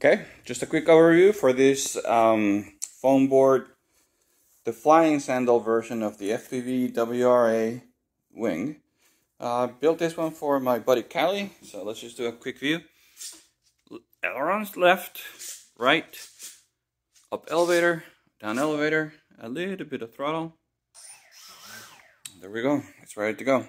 Okay, just a quick overview for this um, foam board, the flying sandal version of the FPV WRA wing. Uh, built this one for my buddy Callie, so let's just do a quick view. Ailerons left, right, up elevator, down elevator, a little bit of throttle. There we go, it's ready to go.